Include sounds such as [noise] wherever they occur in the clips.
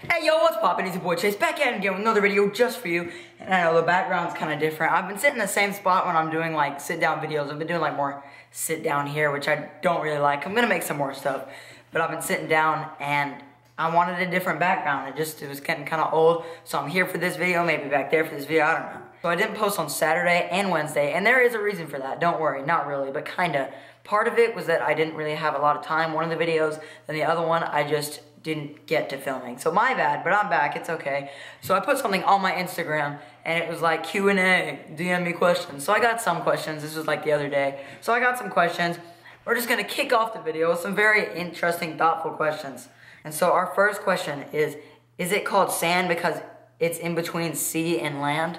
Hey yo, what's poppin'? It's your boy Chase back at it again with another video just for you. And I know the background's kind of different. I've been sitting in the same spot when I'm doing like sit down videos. I've been doing like more sit down here, which I don't really like. I'm gonna make some more stuff, but I've been sitting down and I wanted a different background. It just it was getting kind of old, so I'm here for this video, maybe back there for this video. I don't know. So I didn't post on Saturday and Wednesday, and there is a reason for that. Don't worry, not really, but kinda. Part of it was that I didn't really have a lot of time. One of the videos, and the other one I just didn't get to filming. So my bad, but I'm back, it's okay. So I put something on my Instagram and it was like Q&A, DM me questions. So I got some questions, this was like the other day. So I got some questions. We're just gonna kick off the video with some very interesting, thoughtful questions. And so our first question is, is it called sand because it's in between sea and land?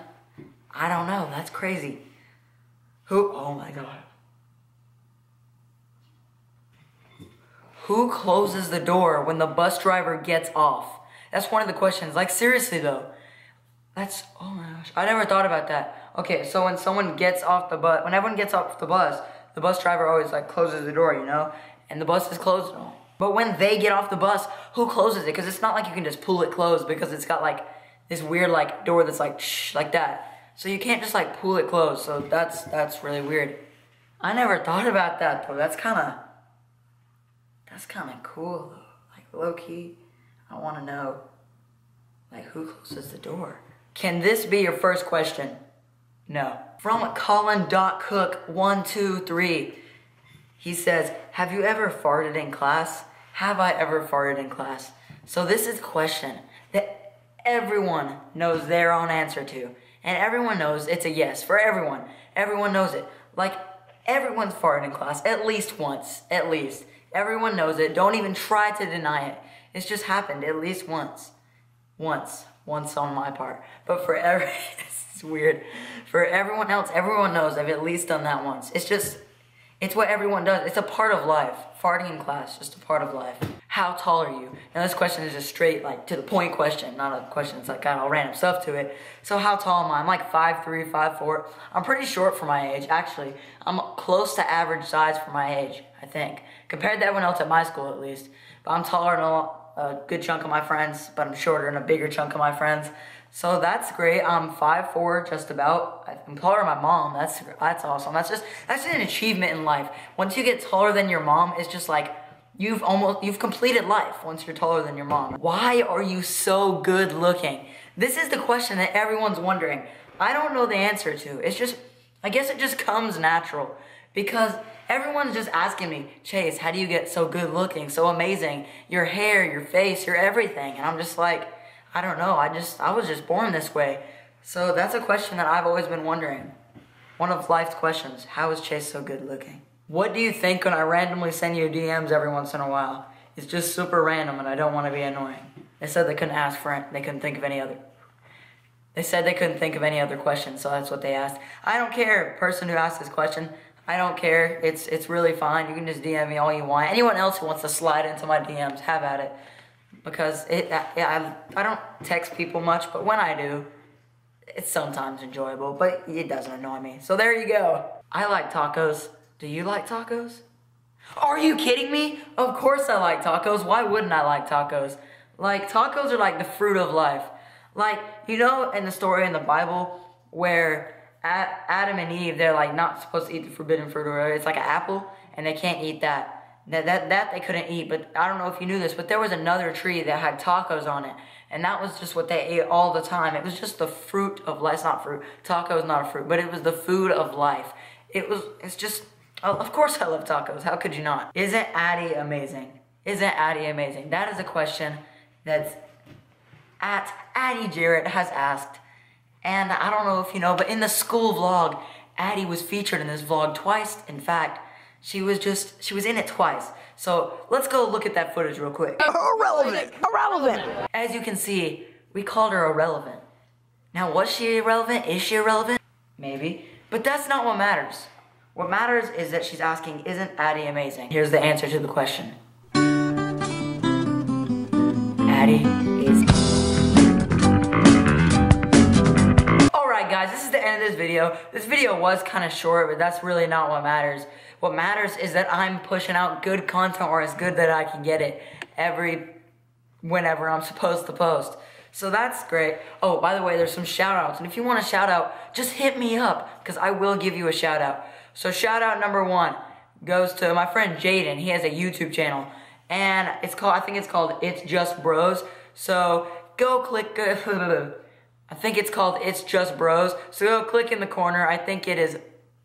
I don't know, that's crazy. Who, oh my God. Who closes the door when the bus driver gets off? That's one of the questions. Like, seriously, though. That's, oh my gosh. I never thought about that. Okay, so when someone gets off the bus, when everyone gets off the bus, the bus driver always, like, closes the door, you know? And the bus is closed. But when they get off the bus, who closes it? Because it's not like you can just pull it closed because it's got, like, this weird, like, door that's, like, shh, like that. So you can't just, like, pull it closed. So that's, that's really weird. I never thought about that, though. That's kind of that's kind of cool though. Like low key, I want to know, like who closes the door? Can this be your first question? No. From Colin.cook123, he says, have you ever farted in class? Have I ever farted in class? So this is a question that everyone knows their own answer to. And everyone knows it's a yes for everyone. Everyone knows it. Like, everyone's farted in class at least once, at least. Everyone knows it. Don't even try to deny it. It's just happened at least once. Once. Once on my part. But for every, [laughs] it's weird. For everyone else, everyone knows I've at least done that once. It's just, it's what everyone does. It's a part of life. Farting in class, just a part of life. How tall are you? Now this question is just straight, like, to the point question, not a question that's like got all random stuff to it. So how tall am I? I'm like 5'3", 5'4". I'm pretty short for my age, actually. I'm close to average size for my age, I think. Compared to everyone else at my school, at least. But I'm taller than a, a good chunk of my friends, but I'm shorter than a bigger chunk of my friends. So that's great. I'm 5'4", just about. I'm taller than my mom. That's that's awesome. That's just that's an achievement in life. Once you get taller than your mom, it's just like you've almost you've completed life once you're taller than your mom. Why are you so good looking? This is the question that everyone's wondering. I don't know the answer to. It's just I guess it just comes natural because everyone's just asking me, Chase, how do you get so good looking, so amazing? Your hair, your face, your everything. And I'm just like I don't know. I just, I was just born this way. So that's a question that I've always been wondering. One of life's questions. How is Chase so good looking? What do you think when I randomly send you DMs every once in a while? It's just super random and I don't want to be annoying. They said they couldn't ask for it. They couldn't think of any other. They said they couldn't think of any other questions, so that's what they asked. I don't care, person who asked this question. I don't care. It's it's really fine. You can just DM me all you want. Anyone else who wants to slide into my DMs, have at it because it, yeah, I, I don't text people much, but when I do, it's sometimes enjoyable, but it doesn't annoy me. So there you go. I like tacos. Do you like tacos? Are you kidding me? Of course I like tacos. Why wouldn't I like tacos? Like, tacos are like the fruit of life. Like, you know in the story in the Bible where Adam and Eve, they're like not supposed to eat the forbidden fruit or. It's like an apple, and they can't eat that. That, that, that they couldn't eat, but I don't know if you knew this, but there was another tree that had tacos on it. And that was just what they ate all the time. It was just the fruit of life. It's not fruit. Taco is not a fruit, but it was the food of life. It was, it's just, oh, of course I love tacos. How could you not? Isn't Addie amazing? Isn't Addie amazing? That is a question that's at Addie Jarrett has asked. And I don't know if you know, but in the school vlog, Addie was featured in this vlog twice, in fact. She was just, she was in it twice. So let's go look at that footage real quick. Irrelevant, irrelevant. As you can see, we called her irrelevant. Now, was she irrelevant? Is she irrelevant? Maybe. But that's not what matters. What matters is that she's asking, isn't Addie amazing? Here's the answer to the question. Addie is... Alright guys, this is the end of this video. This video was kind of short, but that's really not what matters. What matters is that I'm pushing out good content or as good that I can get it every whenever I'm supposed to post. So that's great. Oh, by the way, there's some shout outs. And if you want a shout out, just hit me up because I will give you a shout out. So, shout out number one goes to my friend Jaden. He has a YouTube channel. And it's called, I think it's called It's Just Bros. So, go click. [laughs] I think it's called It's Just Bros. So, go click in the corner. I think it is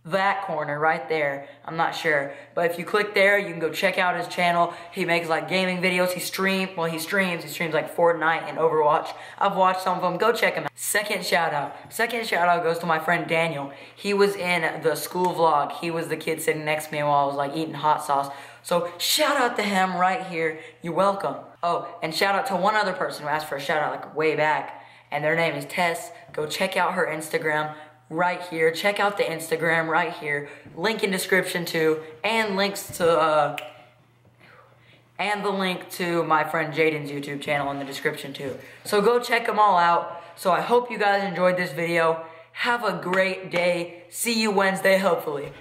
that corner right there. I'm not sure. But if you click there, you can go check out his channel. He makes like gaming videos. He streams, well, he streams. He streams like Fortnite and Overwatch. I've watched some of them. Go check him out. Second shout out. Second shout out goes to my friend Daniel. He was in the school vlog. He was the kid sitting next to me while I was like eating hot sauce. So shout out to him right here. You're welcome. Oh, and shout out to one other person who asked for a shout out like way back. And their name is Tess. Go check out her Instagram right here. Check out the Instagram right here. Link in description too, and links to uh, and the link to my friend Jaden's YouTube channel in the description too. So go check them all out. So I hope you guys enjoyed this video. Have a great day. See you Wednesday, hopefully.